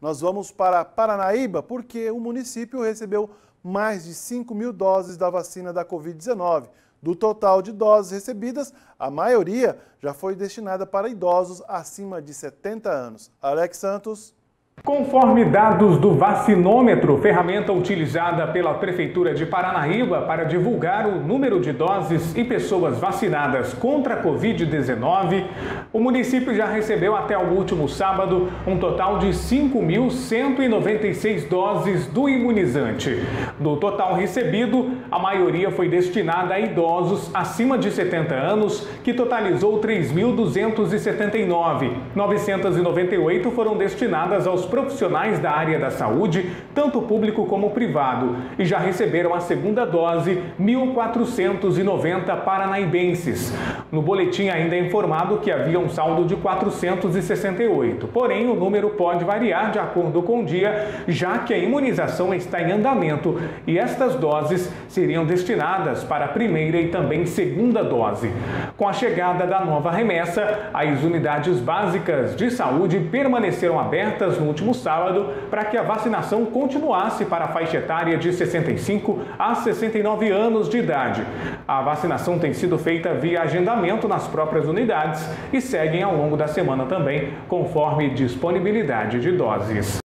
Nós vamos para Paranaíba porque o município recebeu mais de 5 mil doses da vacina da Covid-19. Do total de doses recebidas, a maioria já foi destinada para idosos acima de 70 anos. Alex Santos. Conforme dados do vacinômetro, ferramenta utilizada pela Prefeitura de Paranaíba para divulgar o número de doses e pessoas vacinadas contra a Covid-19, o município já recebeu até o último sábado um total de 5.196 doses do imunizante. Do total recebido, a maioria foi destinada a idosos acima de 70 anos, que totalizou 3.279. 998 foram destinadas aos profissionais da área da saúde, tanto público como privado, e já receberam a segunda dose 1.490 paranaíbenses. No boletim ainda é informado que havia um saldo de 468, porém o número pode variar de acordo com o dia, já que a imunização está em andamento e estas doses seriam destinadas para a primeira e também segunda dose. Com a chegada da nova remessa, as unidades básicas de saúde permaneceram abertas no último sábado para que a vacinação continuasse para a faixa etária de 65 a 69 anos de idade. A vacinação tem sido feita via agendamento nas próprias unidades e seguem ao longo da semana também, conforme disponibilidade de doses.